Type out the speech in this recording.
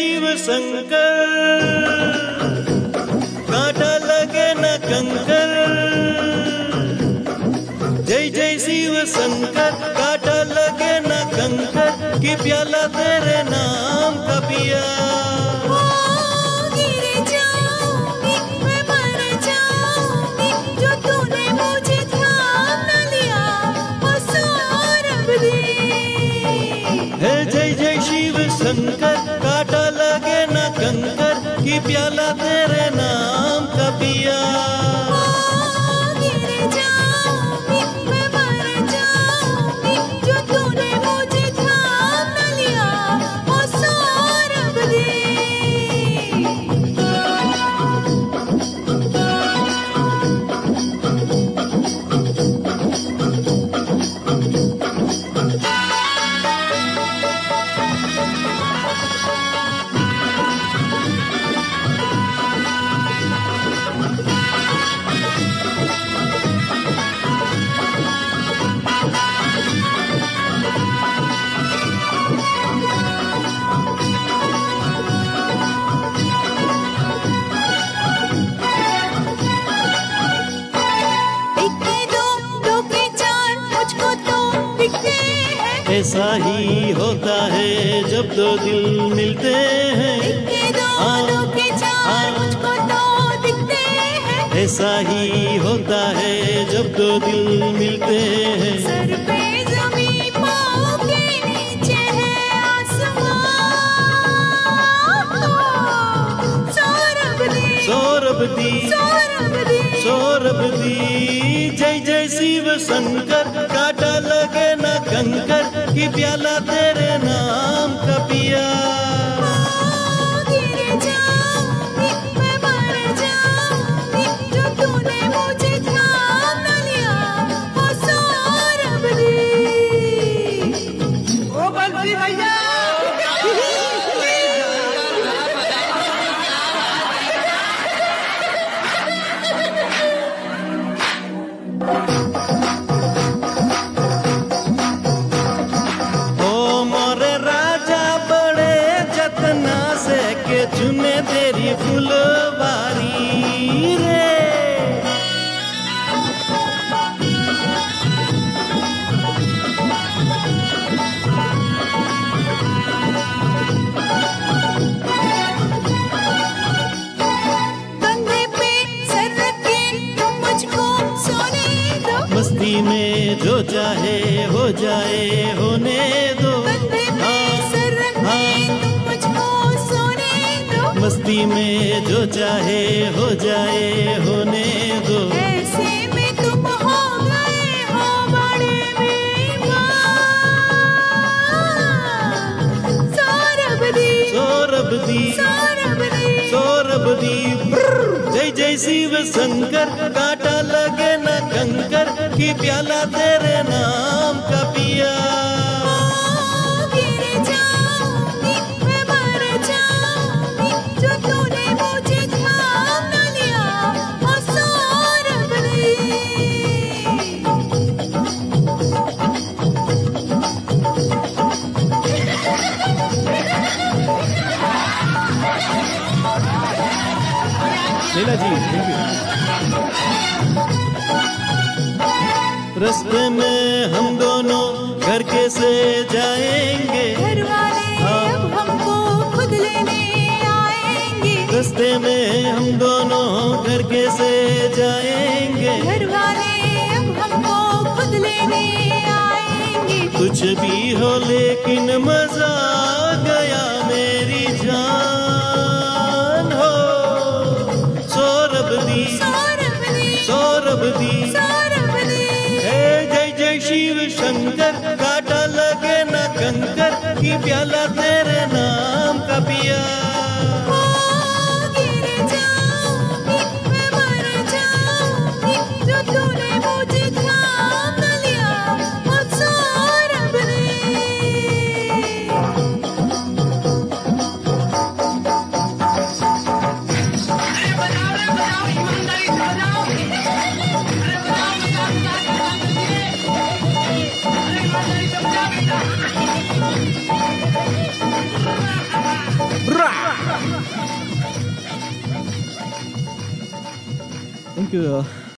शिव शंकर। कांटा लगे न कंकर। जय जय शिव शंकर। कांटा लगे न कंकर। की प्याला तेरे नाम का पिया। कंकर कि प्याला तेरे ऐसा ही होता है जब दो दिल मिलते हैं। तो दिखते हैं। ऐसा ही होता है जब दो दिल मिलते हैं। जय जय शिव शंकर काटा लगे न कंकर कि प्याला तेरे नाम का पिया। गिर में जो चाहे हो जाए होने दो। सोने दो। मस्ती में जो चाहे हो जाए होने दो। ऐसे में तुम हो गए हो बड़े सौरभ दी। सौरभ दी। सौरभ दी। सौरभ दी। जय जय शिव शंकर कांटा लगे न कंकर कि प्याला तेरे नाम का पिया। जो तूने मुझे रस्ते में हम दोनों घर कैसे जाएँगे। घर वाले अब हमको खुद लेने आएँगे। रस्ते में हम दोनों घर कैसे जाएँगे। घर वाले अब हमको खुद लेने आएँगे। कुछ भी हो लेकिन मज़ा आ गया। काटा लगे ना कंकर की प्याला तेरे नाम का पिया।